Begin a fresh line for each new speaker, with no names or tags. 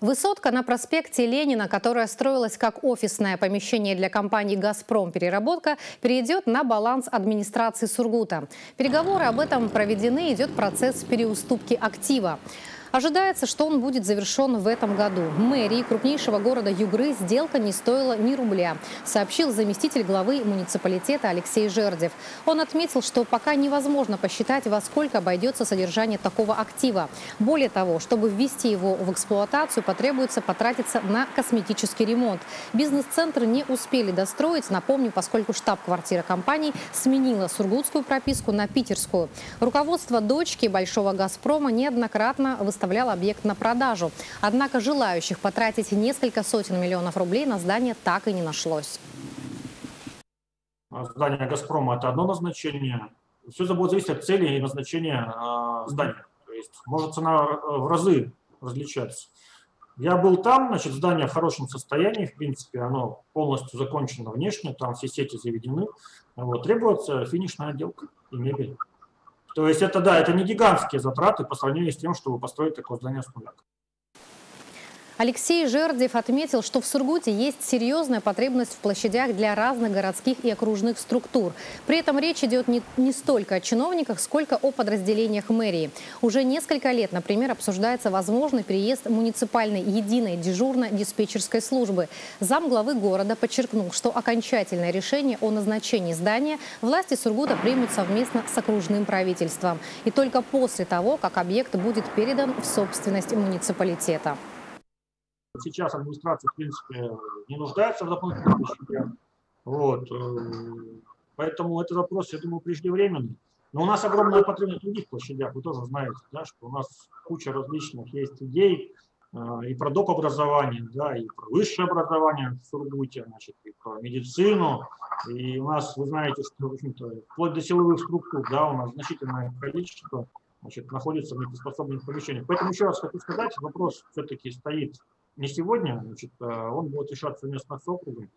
Высотка на проспекте Ленина, которая строилась как офисное помещение для компании «Газпром Переработка», перейдет на баланс администрации Сургута. Переговоры об этом проведены, идет процесс переуступки актива. Ожидается, что он будет завершен в этом году. Мэрии крупнейшего города Югры сделка не стоила ни рубля, сообщил заместитель главы муниципалитета Алексей Жердев. Он отметил, что пока невозможно посчитать, во сколько обойдется содержание такого актива. Более того, чтобы ввести его в эксплуатацию, потребуется потратиться на косметический ремонт. Бизнес-центр не успели достроить, напомню, поскольку штаб-квартира компании сменила сургутскую прописку на питерскую. Руководство дочки Большого «Газпрома» неоднократно выставляло выставлял объект на продажу. Однако желающих потратить несколько сотен миллионов рублей на здание так и не нашлось.
Здание «Газпрома» – это одно назначение. Все будет зависеть от цели и назначения э, здания. То есть может цена в разы различаться. Я был там, значит, здание в хорошем состоянии, в принципе, оно полностью закончено внешне, там все сети заведены. Вот, требуется финишная отделка и мебель. То есть это, да, это не гигантские затраты по сравнению с тем, чтобы построить такое здание с нуля.
Алексей Жердев отметил, что в Сургуте есть серьезная потребность в площадях для разных городских и окружных структур. При этом речь идет не, не столько о чиновниках, сколько о подразделениях мэрии. Уже несколько лет, например, обсуждается возможный переезд муниципальной единой дежурно-диспетчерской службы. Зам главы города подчеркнул, что окончательное решение о назначении здания власти Сургута примут совместно с окружным правительством. И только после того, как объект будет передан в собственность муниципалитета.
Сейчас администрация, в принципе, не нуждается в дополнительных площадях. Вот. Э, поэтому этот вопрос, я думаю, преждевременный. Но у нас огромная потребность в других площадях. Вы тоже знаете, да, что у нас куча различных есть идей э, и про доп. образование, да, и про высшее образование в Сургуте, значит, и про медицину. И у нас, вы знаете, что, в общем-то, вплоть до силовых структур, да, у нас значительное количество значит, находится в неспособных помещениях. Поэтому еще раз хочу сказать, вопрос все-таки стоит не сегодня, значит, э, он будет решаться совместно с округом.